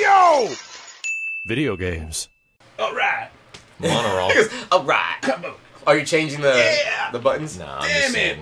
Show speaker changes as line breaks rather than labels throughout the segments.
Yo!
Video games.
All right.
Monorail.
Alright. Are you changing the
Yeah.
the buttons?
Nah, I'm
Damn
just
it.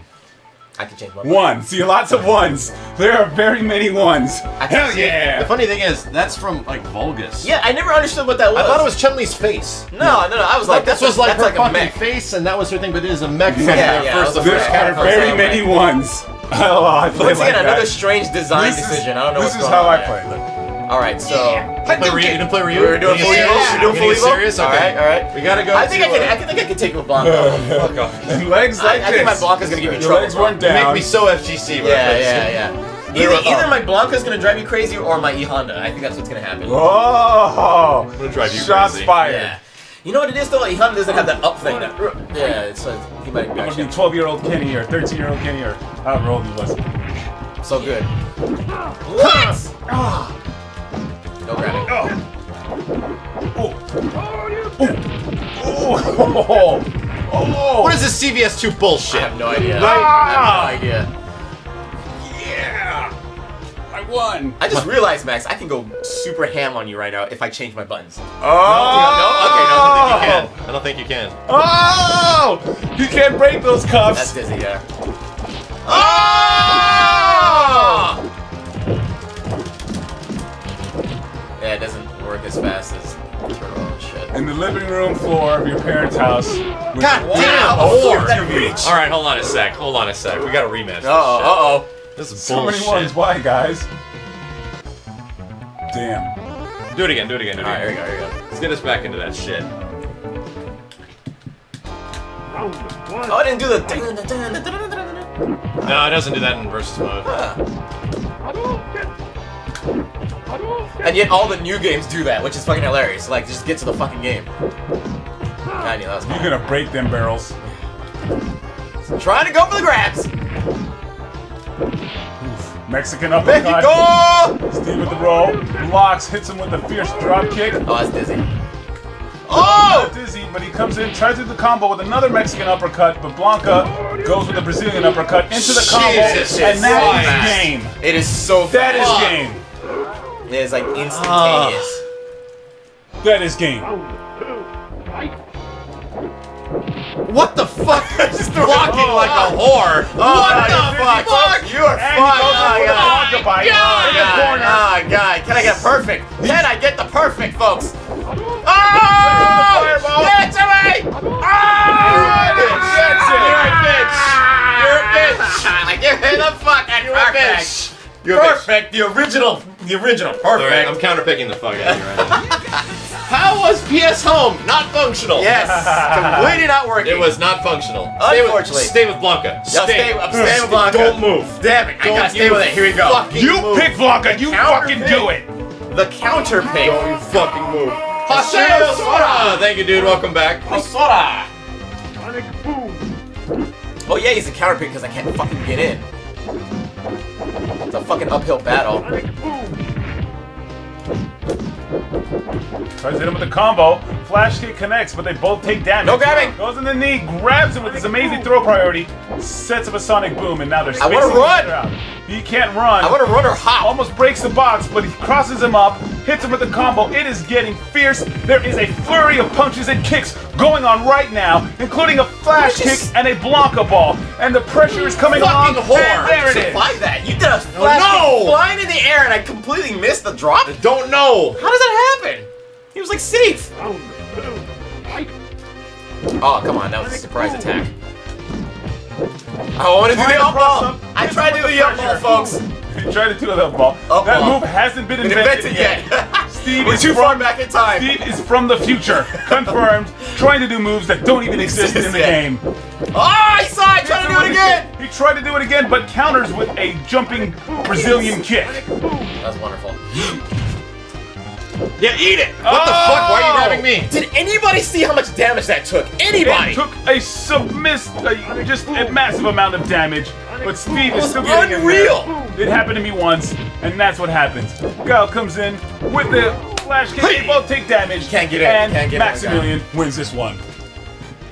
I can change my buttons.
One. See, lots of ones. There are very many ones.
can
Hell
see-
yeah.
The funny thing is, that's from like Vulgus.
Yeah, I never understood what that was.
I thought it was Chun Li's face.
No, no, no. I was like,
Like this
that's
was like
that's
her
like a
fucking
mech.
face, and that was her thing. But it is a mech from
Yeah, yeah,
first,
it
the
was a
There
first
mech.
are very
so
many
many.
ones. Oh, I play
Once
like
again, another
that.
strange design
This is-
decision. I don't know
This is how I
there.
play. Look.
All right, so
You play Ryu? You didn't play Ryu?
we're doing full
serious?
Evo. We're doing
You
full
getting
Evo.
serious?
All
Okay.
right, all right.
We gotta go.
I think I can.
uh,
I think I can take with Blanka.
Fuck off.
Legs
I,
like
I
this.
think my Blanka's gonna give me trouble.
legs
bro.
weren't
You
down.
make me so FGC. when
Yeah, yeah, yeah. Either, either my Blanka's gonna drive me crazy or my E Honda. I think that's what's gonna happen.
Oh,
gonna drive you
shots
crazy.
fired.
Yeah. You know what it is though? E Honda doesn't have that up thing. That, yeah, it's like he might be
I'm gonna be 12 year old Kenny or 13 year old Kenny or however old he was.
so good. What?
Ah.
No grabbing.
Oh. Oh. Oh. Oh.
What is this CVS2
I
bullshit?
have no idea.
Ah.
I have no idea.
Yeah. I won.
I just realized, Max, I can go super ham on you right now if I change my buttons.
Oh. No?
Okay, no, I don't think you can. I don't think you can.
Oh. You can't break those cuffs!
That's
cuffs.
dizzy, yeah.
Oh.
As fast as turtle and shit.
In the living room floor of your parents' house.
God damn!
a
Whore.
reach.
All right, hold on a sec. Hold on a sec. We got to rematch. This
Uh oh, uh oh.
This is
So
bullshit.
many ones. Why, guys? Damn.
Do it again. Do it again. Do it
Alright, here
again.
we go, here we go.
Let's get us back into that shit.
Oh, I didn't do the.
No, it doesn't do that in versus mode.
And yet all the new games do that, which is fucking hilarious. Like, just get to the fucking game. I knew that was
You're gonna break them barrels.
Trying to go for the grabs.
Mexican uppercut.
Mexico!
Steve with the roll. Blocks, hits him with a fierce drop kick.
Oh, that's dizzy.
Oh! Dizzy, but he comes in, tries to do the combo with another Mexican uppercut, but Blanka goes with the Brazilian uppercut into the combo,
Jesus,
and that is
fast.
game.
It is so
That is
fast.
game.
It is like instantaneous. Ah.
That is game.
What the fuck? Just blocking like a whore.
Oh,
what
God,
the
you're
fuck?
fucked. You are
And
fucked.
he goes
Oh,
in with a
God.
Blanka bite
God, oh, oh,
in the
God,
corner.
oh, God. Can I get perfect? Can I get the perfect, folks? Oh!
fireball.
Get it to me! Oh!
That's it.
You're a bitch. You're a bitch. Like, give me the fuck out
You're a bitch.
You're perfect. The original. The original. Perfect.
Alright, I'm counterpicking the fuck out of you right now. How was PS Home not functional?
Yes. Completely not working.
It was not functional. Stay
Unfortunately.
With, stay with Blanka.
Yeah, stay, I'm staying with Blanka.
Don't move.
Damn it. I
Don't
gotta stay with it. Here we go.
You
move.
pick Blanka, you fucking do it.
The counter pick.
Don't you fucking move. Haseo Sora! Thank you, dude. Welcome back.
Hosoda. Oh yeah, he's a counter pick because I can't fucking get in. It's a fucking uphill battle.
Tries to hit him with the combo. Flash kick connects, but they both take damage.
No grabbing.
Goes in the knee, grabs him with his amazing throw priority, sets up a sonic boom, and now they're
I wanna run.
out. He can't run.
I want to run or hop.
Almost breaks the box, but he crosses him up, hits him with a combo. It is getting fierce. There is a flurry of punches and kicks going on right now, including a flash
What is-
kick and a Blanka ball. And the pressure is coming
Fucking
along.
whore.
And there it is.
Survive that. You did a oh, flash
no.
kick flying in the air and I completely missed the drop. How
Don't know.
How does that happen? He was like safe. Oh, come on. That was a surprise attack. I want to do the
to
up ball. I tried to do the up ball,
pressure.
folks.
He tried to do the ball.
Up
that
ball.
move hasn't been
Been
invented,
invented
yet.
yet.
Steve
We're
is
too
from,
far back in time.
Steve is from the future, confirmed, trying to do moves that don't even exist in the
Yeah.
game.
Oh, he saw it. Trying to do it again.
He tried to do it again, but counters with a jumping Brazilian kick.
That's wonderful.
Yeah, eat it. What the fuck? Why are you grabbing me?
Did anybody see how much damage that took? Anybody?
It took a submiss, uh, just a massive amount of damage, but Steve is still getting in
unreal.
there. It happened to me once, and that's what happens. Guile comes in with the flash kick. They both take damage.
Can't get in,
And
can't get in,
Maximilian wins this one.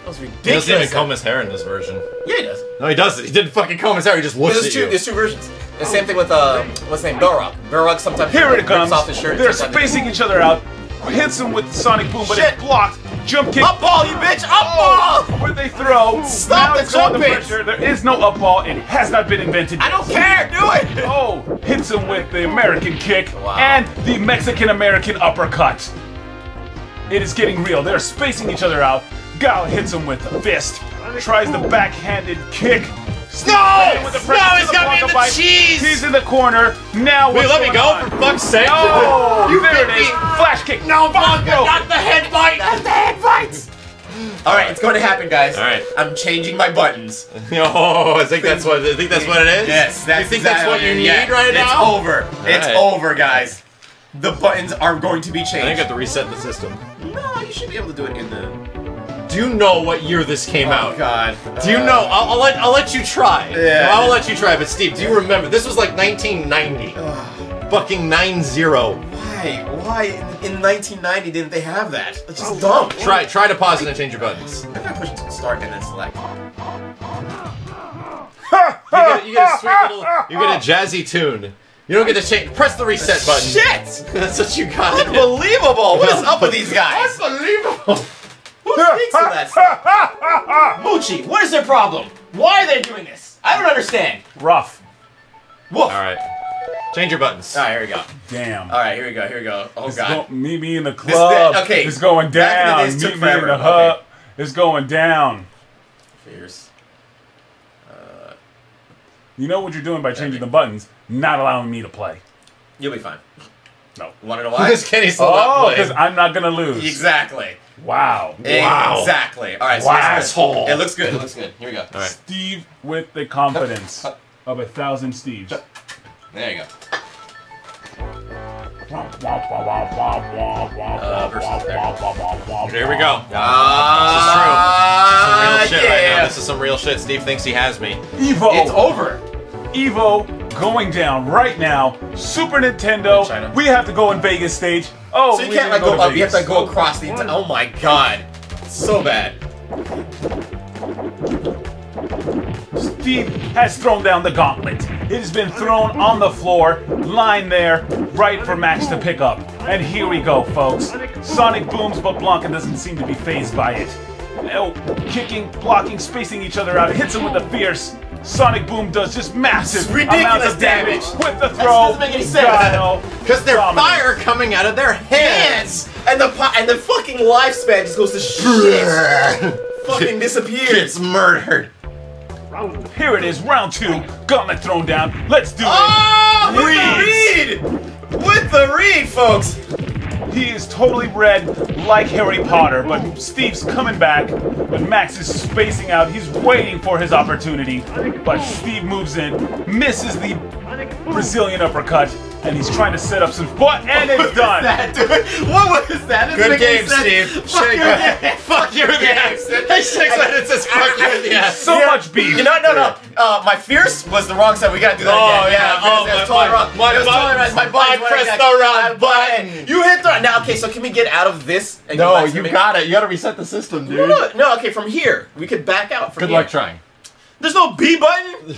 was
He
ridiculous.
doesn't even comb his hair in this version.
Yeah, he does.
No, he doesn't. He didn't fucking comb his hair. He just looks
There's
at
two,
you.
there's two versions. The same thing with uh, what's his name, Balrog. Balrog sometimes
Here it
rips
comes.
off his shirt.
They're spacing each other out. Hits him with Sonic Boom, but
Shit.
it's blocked. Jump kick.
Up ball, you bitch! Up oh, ball!
Where they throw.
Stop
now
the jumping.
pressure. There is no up ball. It has not been invented.
I don't care. Do it.
Oh, hits him with the American kick
Wow.
and the Mexican American uppercut. It is getting real. They're spacing each other out. Guile hits him with a fist. Tries the backhanded kick. Steve
No!
with the
No,
pressure
he's
to
got me in the
bite.
cheese!
He's in the corner. Now
we
Wait,
let me go
on?
for fuck's sake!
Oh,
you
there
bit
it is.
me!
Flash kick.
No, fuck,
Bro.
not the head bite! Not the head bite!
All right, it's going to happen, guys.
All right.
I'm changing my buttons.
Oh, I think that's what I think that's what it is.
Yes, that's
you think
exactly
that's what you need
Yeah,
right
it's
now?
over. It's
right.
over, guys. The buttons are going to be changed.
I think I have to reset the system.
No, you should be able to do it in the.
Do you know what year this came oh, out?
Oh God.
Do you know? I'll, I'll let I'll let you try.
Yeah.
I'll let you try. But Steve, do you remember? This was like 1990. Fucking nine zero.
Why? Why in, in 1990 didn't they have that? That's just oh, dumb.
Try try to pause it and change your buttons.
If I push start and then select.
You get, you get a sweet little. You get a jazzy tune. You don't get to change. Press the reset button.
Shit!
That's what you got.
Unbelievable! What is up with these guys?
Unbelievable.
Who thinks of that stuff? Moochie, what is their problem? Why are they doing this? I don't understand.
Rough.
Woof.
All right. Change your buttons.
All right, here we go.
Damn.
All right, here we go. Here we go. Oh
It's
God.
go- meet me in the club.
okay,
It's going
back in the
down.
days
Meet
took
me in the hub. It's going down.
Fierce.
Uh, you know what you're doing by changing the buttons, not allowing me to play.
You'll be fine.
No.
Want to know why?
This Kenny oh, still not
Oh, because I'm not gonna lose.
exactly.
Wow.
Wow.
Exactly. All right. So
Wow.
it's good. It looks good. It looks good. Here we go.
All right.
Steve with the confidence of a thousand Steves.
There you go.
Uh,
versus there.
Here we go.
Ah,
This is real shit right now. This is some real shit. Steve thinks he has me.
Evo.
It's over.
Evo going down right now. Super Nintendo. We have to go in Vegas stage. Oh,
So you can't like go up. You have to go oh, across the. Oh my God. So bad.
Steve has thrown down the gauntlet. It has been thrown on the floor, lying there, right for Max to pick up. And here we go, folks. Sonic booms, but Blanka doesn't seem to be phased by it. Oh, kicking, blocking, spacing each other out. Hits him with a fierce. Sonic Boom does just massive
Ridiculous
amounts of damage,
damage.
with the
That
throw.
doesn't make any sense.
Because they're
dominance.
fire coming out of their hands.
Hands and the and the fucking lifespan just goes to shit. fucking disappears.
Gets murdered.
Here it is, round two. Gauntlet thrown down. Let's do it.
Oh, with
Reeds.
the read! With the read, folks!
He is totally red like Harry Potter, but Steve's coming back. But Max is spacing out. He's waiting for his opportunity. But Steve moves in, misses the Brazilian uppercut, and he's trying to set up some foot, and it's done.
That, dude. What was that? Doesn't
Good game,
sense.
Steve.
Fuck
Shake
you.
it. Fuck you in the ass. Hey, shakes when it says fuck you in the ass.
So much beef.
You know, no, no. Uh, my fierce was the wrong side. We gotta do that
Oh,
again.
yeah.
it was-
Oh,
it was
my-
totally wrong.
my
it was totally right. My
I pressed the wrong button.
You hit the now. Okay, so can we get out of this? And
No, you got it. You gotta reset the system, dude.
no, no, okay, from here. We could back out from
Good luck trying.
There's no B button?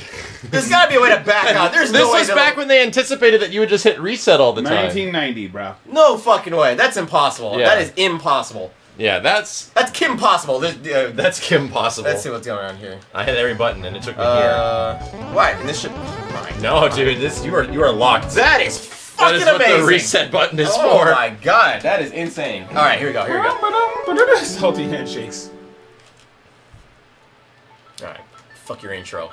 There's gotta be a way to back out. There's
This
no way
was
to-
back when they anticipated that you would just hit reset all the time.
1990, bro.
No fucking way. That's impossible.
Yeah.
That is impossible.
Yeah, that's
That's Kim possible. This, uh,
that's Kim possible.
let's see what's going on here.
I hit every button and it took me
Uh, why? And this should. Fine.
No, dude, this you are you are locked.
That is
That
fucking
is what
amazing.
the reset button is
oh
for.
my god, that is insane. All right, here we go. Here we go.
Salty handshakes.
Fuck your intro.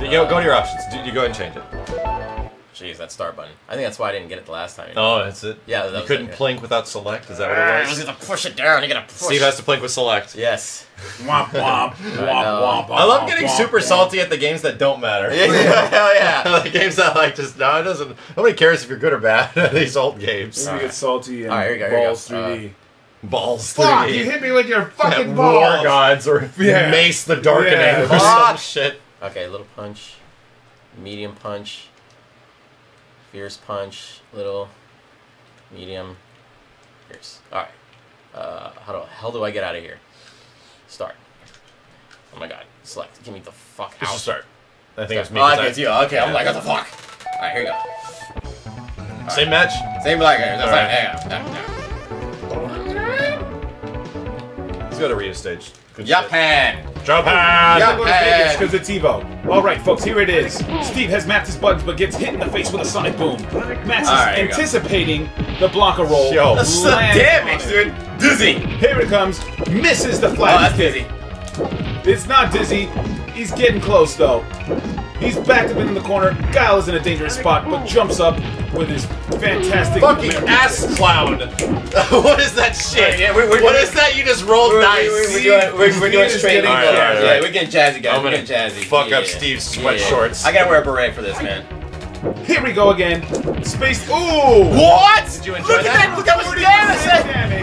You go, go to your options. Do, you go ahead and change it.
Jeez, that start button. I think that's why I didn't get it the last time.
Oh, that's it.
Yeah, that
you
was
couldn't
it.
plink without select. Is that what
Ah,
it
you
was?
gotta push it down. You gotta push.
Steve has to plink with select.
Yes.
Womp womp. Womp womp.
I love getting super salty at the games that don't matter.
Yeah, hell yeah.
the games that like just no, it doesn't. Nobody cares if you're good or bad. at These old games.
We get salty and
All right, here we go, here we go.
balls 3D.
Balls.
Fuck!
3D.
You hit me with your fucking
War
balls.
gods or
Yeah.
mace the darkening
Yeah.
or some shit.
Okay, little punch, medium punch, fierce punch, little, medium, fierce. All right. Uh, how the hell do I get out of here? Start. Oh my god. Select. Give me the fuck
This
out.
should start. I think it's me.
Oh,
'cause
okay,
I-
it's you. Okay, I'm like, what the fuck? Alright, here you go.
Same match.
Same black hair. That's
Alright.
fine. Yeah, yeah,
Let's go to Rita stage. Good shit.
Japan.
Japan.
Yeah.
Go to Vegas because it's Evo. All right, folks, here it is. Steve has mapped his buttons, but gets hit in the face with a sonic boom. Max
right, here you go.
anticipating the blocker roll.
Yo.
That's damage, dude. Dizzy.
Here it comes. Misses the
Oh, that's dizzy.
It's not dizzy. He's getting close though. He's backed up in the corner. Guile is in a dangerous spot, but jumps up with his fantastic
Fucking
American-
ass clown. what is that shit?
Yeah, we're- we're
what
doing-
is that? You just rolled
We're,
dice.
we're, we're, doing, we're, we're doing straight
getting
legal.
Alright, alright,
Yeah, we're getting jazzy, guys.
I'm
we're getting jazzy.
fuck
yeah.
up Steve's sweat
Yeah.
shorts.
I gotta wear a beret for this, man.
Here we go again. Space. Ooh.
What?
Did you enjoy
Look at
that?
that! Look how much damage!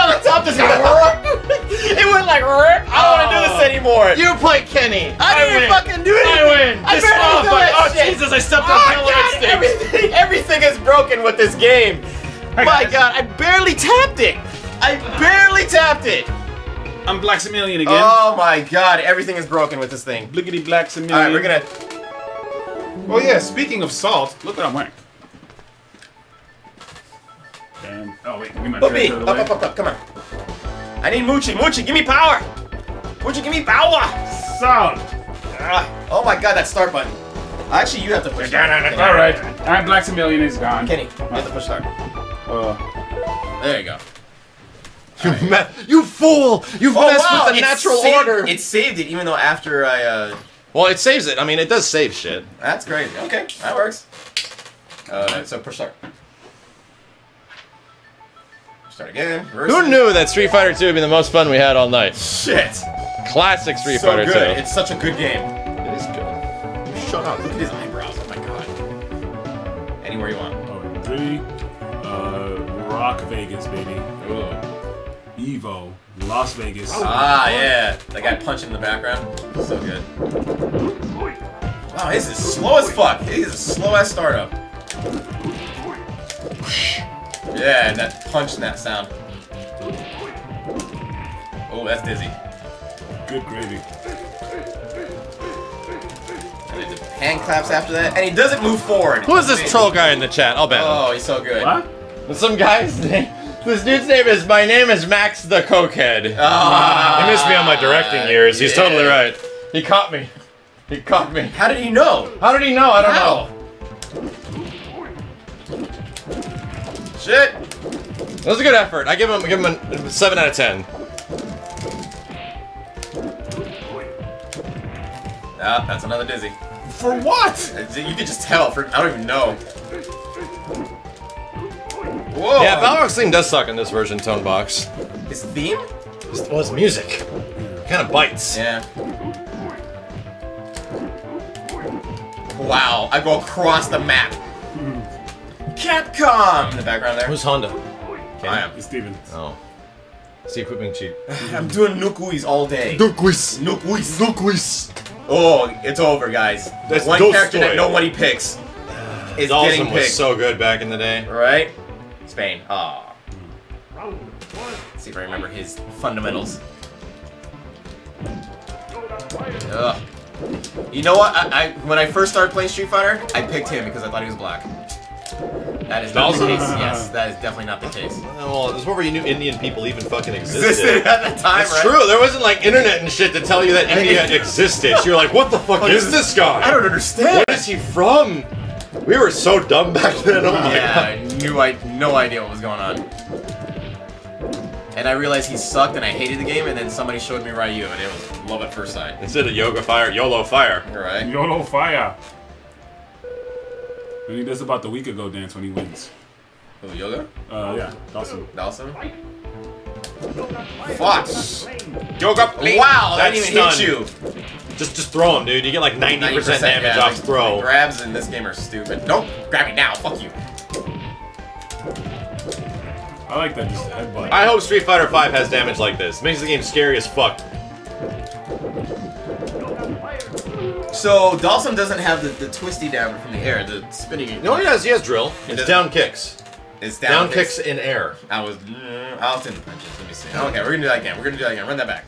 On the top just got It went like! I don't wanna do this oh. anymore!
You play Kenny.
I didn't
win.
fucking do anything!
I win.
I
Disqualified.
that
Oh
shit.
Jesus! I stepped
Oh
on Halo
god, everything, everything is broken with this game!
Hi,
My
guys.
god, I barely tapped it! I barely tapped it!
I'm Black Similian again.
Oh my god, everything is broken with this thing.
Blickety Black Similian.
Alright, we're gonna.
Oh yeah, speaking of salt, look what I'm wearing. Oh wait, give me my
Puppy! Up, up, up, up, come on. I need Moochie. Moochie, give me power! Moochie, give me power!
way. Salt.
Ah, oh my god, that start button. Actually, you have to push start.
All right, I'm Black Similian is gone.
Kenny, you have to push start.
Uh,
There you go.
You, me- you fool! You've
Oh,
messed
wow,
with the natural
saved-
order.
It saved it, even though after I, uh...
well, it saves it. I mean, it does save shit.
That's great. Okay, that works. Uh, so push start. Start again. reverse
Who knew that Street Fighter 2 would be the most fun we had all night?
Shit!
Classic Street
so
Fighter
good.
2.
It's such a good game.
It is good. Shut up.
Look at his eyebrows. Oh my god. Anywhere you want.
oh, three. Uh, Rock Vegas, baby.
Ooh.
Evo, Las Vegas.
Ah, yeah. That guy punching in the background. So good. Wow, his is slow as fuck. He's a slow ass startup. Yeah, and that punch and that sound. Oh, that's dizzy.
Good gravy.
And then the hand claps after that, and he doesn't move forward.
Who is this troll guy in the chat? I'll bet.
Oh, he's so good.
What?
Some guy's name. This dude's name is My name is Max the Cokehead.
Ah,
he missed me on my directing years. He's totally right. He caught me. He caught me.
How did he know?
How did he know? I don't
How?
know.
Shit.
That was a good effort. I give him give him a seven out of ten.
Ah, that's another dizzy.
For what?
You can just tell. For I don't even know. Whoa.
Yeah, Balrog's theme does suck in this version, Tone Box.
His theme?
Well, his music kind of bites.
Yeah. Wow, I go across the map. Capcom in the background there.
Who's Honda?
I am.
It's Steven.
Oh. Steve Whipping Cheap.
I'm doing Nukuis all day.
Duquis.
Nukuis.
Duquis.
Oh, it's over, guys.
That's
One
Dos
character that nobody picks is getting
Dhalsim was so good back in the day.
right? Spain. Ah. Let's see if I remember his fundamentals. Ugh. You know what? I, I when I first started playing Street Fighter, I picked him because I thought he was black. That is not the case. Yes, that is definitely not the case.
Well, this is where you knew Indian people even fucking
Existed
existed.
at the time,
It's
right?
true. There wasn't like internet and shit to tell you that India existed. So you're like, what the fuck is this guy?
I don't understand.
Where is he from? We were so dumb back then. Oh my
Yeah,
god.
I knew I no idea what was going on. And I realized he sucked and I hated the game, and then somebody showed me Ryu, and it was love at first sight.
Instead of yoga fire, YOLO fire.
You're right.
YOLO fire. And he does about the week ago dance when he wins.
Oh, yoga?
Uh, yeah, Dhalsim.
Dhalsim? Fuck! Yoga Wow, that
That's
didn't even hit you.
Just just throw him, dude. You get like 90%, damage
yeah,
off
the-
throw.
the Grabs in this game are stupid. Don't grab me now, fuck you.
I like that just headbutt.
I hope Street Fighter 5 has damage like this. Makes the game scary as fuck.
So Dhalsim doesn't have the, the twisty down from the air, the spinning.
No, he has. He has drill. It's
does-
down kicks.
it's
Down, kicks in air.
I was. I was in the punches. Let me see. Okay, we're gonna do that again. We're gonna do that again. Run that back.